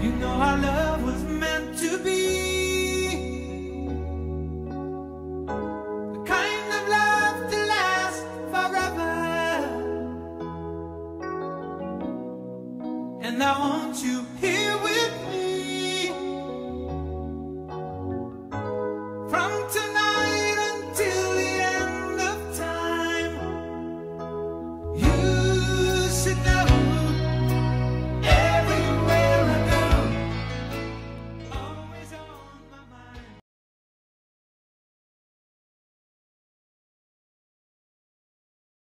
You know our love was meant to be. The kind of love to last forever. And I want you here with me.